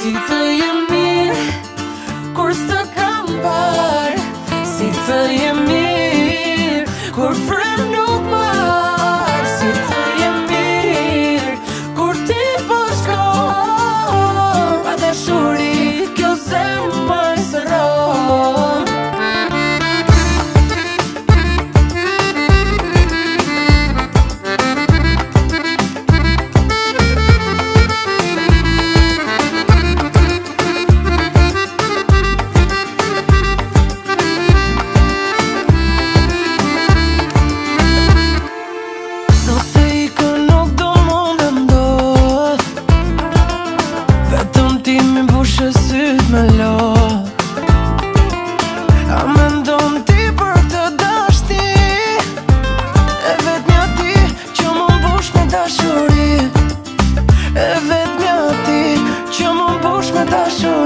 Si të jem Kur së të Si të jem Kur frë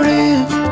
it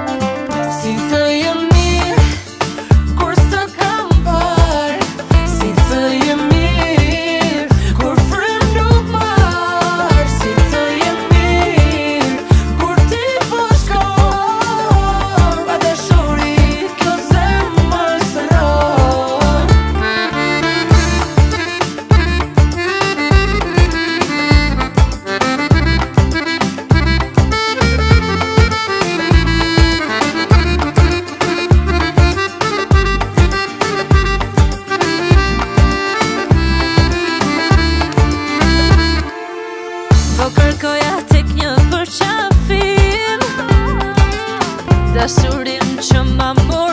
Po kërkoja tek një përqafim Dhe surim që ma mor